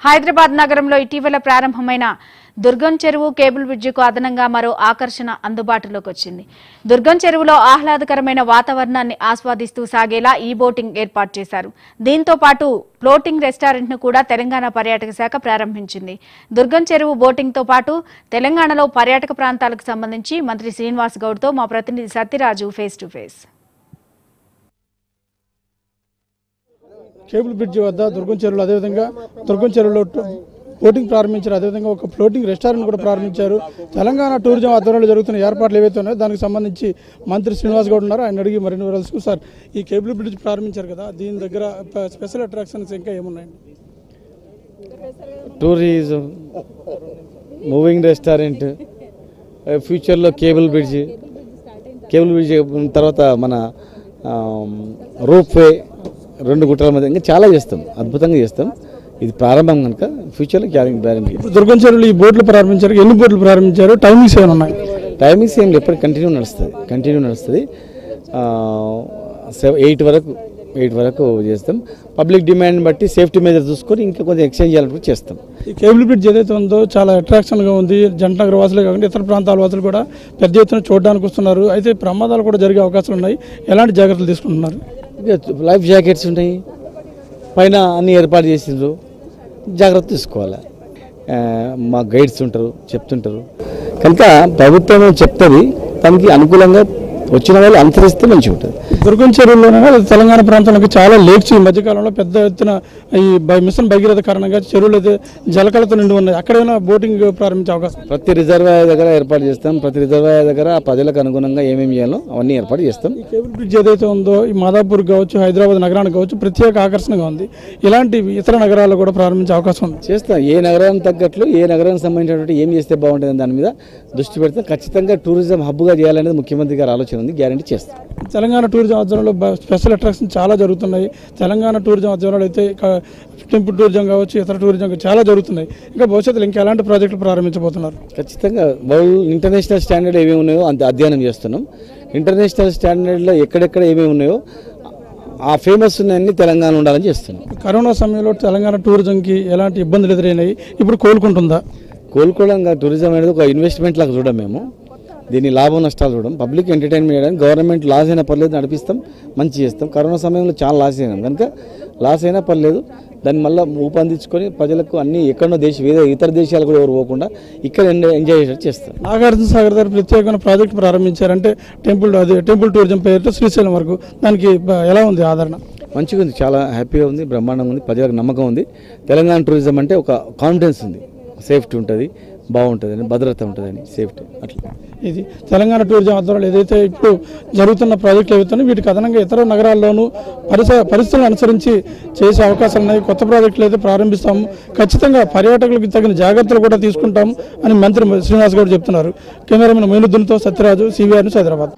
హైదరాబాద్ నగరంలో ఇటీవల ప్రారంభమైన దుర్గం చెరువు కేబుల్ బ్రిడ్జికు అదనంగా మరో ఆకర్షణ అందుబాటులోకి వచ్చింది. దుర్గం చెరువులో ఆహ్లాదకరమైన వాతావరణాన్ని ఆస్వాదిస్తూ సాగేలా ఈ బోటింగ్ ఏర్పాటు చేశారు. దీంతో పాటు ఫ్లోటింగ్ రెస్టారెంట్ను కూడా తెలంగాణ పర్యాటక శాఖ ప్రారంభించింది. దుర్గం చెరువు బోటింగ్తో పాటు తెలంగాణలో పర్యాటక ప్రాంతాలకు సంబంధించి మంత్రి శ్రీనివాస్ గౌడ్తో మా ప్రతినిధి Satyaraju face to face cable bridge వద్ద దుర్గం చెరువులో అదేవిధంగా దుర్గం చెరువులో ఫ్లోటింగ్ ప్రారంభించారు. అదేవిధంగా ఒక ఫ్లోటింగ్ రెస్టారెంట్ కూడా ప్రారంభించారు. తెలంగాణ టూరిజం ఆధ్వర్యంలో జరుగుతున్న ఏర్పాట్లు ఏవైతే ఉన్నాయో దానికి సంబంధించి మంత్రి శ్రీనివాస్ గౌడ్ ఉన్నారు. ఆయన అడిగి మరిన్ని వివరాలు సార్ ఈ కేబుల్ బ్రిడ్జ్ ప్రారంభించారు కదా దీని దగ్గర స్పెషల్ అట్రాక్షన్స్ ఇంకా ఏమున్నాయండి? టూరిజం మూవింగ్ రెస్టారెంట్ ఫ్యూచర్లో కేబుల్ బ్రిడ్జ్. కేబుల్ బ్రిడ్జ్ తర్వాత మన రోప్ వే రెండు గుట్టల మధ్య ఇంకా చాలా చేస్తాం అద్భుతంగా చేస్తాం. ఇది ప్రారంభం కనుక ఫ్యూచర్లో గ్యారెంటీ ఇప్పుడు దుర్గం చెరువులో ఈ బోట్లు ప్రారంభించారు ఎన్ని బోట్లు ప్రారంభించారు? టైమింగ్స్ ఏమైనా ఉన్నాయి? టైమింగ్స్ ఏం ఎప్పుడు కంటిన్యూ నడుస్తుంది కంటిన్యూ నడుస్తుంది. సెవెన్ ఎయిట్ వరకు ఎయిట్ వరకు చేస్తాం. పబ్లిక్ డిమాండ్ బట్టి సేఫ్టీ మెజర్ చూసుకొని ఇంకా కొంచెం ఎక్స్చేంజ్ చేయాలంటే చేస్తాం. ఈ కేబుల్ బ్రిడ్జ్ ఏదైతే ఉందో చాలా అట్రాక్షన్గా ఉంది. జంట నగర వాసులే కాకుండా ఇతర ప్రాంతాల వాసులు కూడా పెద్ద ఎత్తున చూడడానికి వస్తున్నారు. అయితే ప్రమాదాలు కూడా జరిగే అవకాశాలు ఉన్నాయి. ఎలాంటి జాగ్రత్తలు తీసుకుంటున్నారు? లైఫ్ జాకెట్స్ ఉంటాయి. పైన అన్ని ఏర్పాటు చేసిండ్రు. జాగ్రత్త తీసుకోవాలి. మా గైడ్స్ ఉంటారు చెప్తుంటారు. కనుక ప్రభుత్వం చెప్తుంది. తనకి అనుకూలంగా వచ్చిన వాళ్ళు అనుసరిస్తే మంచిగా ఉంటుంది. దుర్గం చెరువులోనే కాదు, తెలంగాణ ప్రాంతంలోకి చాలా లేక్స్ ఈ మధ్యకాలంలో పెద్ద ఎత్తున ఈ బై మిషన్ భగీరథ కారణంగా చెరువులు అయితే జలకళతో నిండి ఉన్నాయి. అక్కడైనా బోటింగ్ ప్రారంభించే అవకాశం. ప్రతి రిజర్వాయర్ దగ్గర ఏర్పాటు చేస్తాం. ప్రతి రిజర్వాయర్ దగ్గర ప్రజలకు అనుగుణంగా ఏమేమి చేయాలో అవన్నీ ఏర్పాటు చేస్తాం. ఈ కేబుల్ బ్రిడ్జ్ ఏదైతే ఉందో ఈ మాదాపూర్ కావచ్చు హైదరాబాద్ నగరానికి కావచ్చు ప్రత్యేక ఆకర్షణగా ఉంది. ఇలాంటివి ఇతర నగరాల్లో కూడా ప్రారంభించే అవకాశం ఉంది. చేస్తాం. ఏ నగరానికి తగ్గట్లు ఏ నగరానికి సంబంధించినటువంటి ఏం చేస్తే బాగుంటుంది దాని మీద దృష్టి పెడితే. ఖచ్చితంగా టూరిజం హబ్గా చేయాలనేది ముఖ్యమంత్రి గారి ఆలోచన. ఉంది గ్యారంటీ చేస్తాం. తెలంగాణ టూరిజం ఆధ్వర్యంలో స్పెషల్ అట్రాక్షన్ చాలా జరుగుతున్నాయి. తెలంగాణ టూరిజం ఆధ్వర్యంలో అయితే టెంపుల్ టూరిజం కావచ్చు ఇతర టూరిజం చాలా జరుగుతున్నాయి. ఇంకా భవిష్యత్తులో ఇంకా ఎలాంటి ప్రాజెక్టులు ప్రారంభించబోతున్నారు? ఖచ్చితంగా వరల్డ్ ఇంటర్నేషనల్ స్టాండర్డ్ ఏమేమి ఉన్నాయో అంత అధ్యయనం చేస్తున్నాం. ఇంటర్నేషనల్ స్టాండర్డ్లో ఎక్కడెక్కడ ఏమేమి ఉన్నాయో ఆ ఫేమస్ ఉన్నాయన్నీ తెలంగాణ ఉండాలని చేస్తున్నాం. కరోనా సమయంలో తెలంగాణ టూరిజంకి ఎలాంటి ఇబ్బందులు ఎదురైనాయి? ఇప్పుడు కోలుకుంటుందా? కోలుకోవడంగా టూరిజం అనేది ఒక ఇన్వెస్ట్మెంట్ లాగా చూడం మేము. దీని లాభం నష్టాలు చూడడం. పబ్లిక్ ఎంటర్టైన్మెంట్ చేయడానికి గవర్నమెంట్ లాస్ అయినా పర్లేదు నడిపిస్తాం మంచి చేస్తాం. కరోనా సమయంలో చాలా లాస్ అయినాం. కనుక లాస్ అయినా పర్లేదు. దాన్ని మళ్ళీ ఊపందించుకొని ప్రజలకు అన్ని ఎక్కడో దేశం ఇతర దేశాలు కూడా ఎవరు పోకుండా ఇక్కడ ఎంజాయ్ ఎంజాయ్ చేసేటట్టు చేస్తాం నాగార్జున సాగర్ దగ్గర ప్రత్యేకమైన ప్రాజెక్ట్ ప్రారంభించారు అంటే టెంపుల్ అది టెంపుల్ టూరిజం పేరుతో శ్రీశైలం వరకు. దానికి ఎలా ఉంది ఆదరణ? మంచిగా ఉంది చాలా హ్యాపీగా ఉంది బ్రహ్మాండంగా ఉంది ప్రజలకు నమ్మకం ఉంది. తెలంగాణ టూరిజం అంటే ఒక కాన్ఫిడెన్స్ ఉంది. సేఫ్టీ ఉంటుంది బాగుంటుందని భద్రత ఉంటుందని సేఫ్టీ అట్లా. ఇది తెలంగాణ టూరిజం ఆధ్వర్యంలో ఏదైతే ఇప్పుడు జరుగుతున్న ప్రాజెక్టులు ఏవైతున్నాయో వీటికి అదనంగా ఇతర నగరాల్లోనూ పరిసర పరిస్థితులను అనుసరించి చేసే అవకాశాలు ఉన్నాయి. కొత్త ప్రాజెక్టులు అయితే ప్రారంభిస్తాము ఖచ్చితంగా పర్యాటకులకు తగిన జాగ్రత్తలు కూడా తీసుకుంటాము అని మంత్రి శ్రీనివాస్ గౌడ్ చెప్తున్నారు. కెమెరామెన్ మైనుద్దీన్తో సత్యరాజు సివిఆర్ హైదరాబాద్.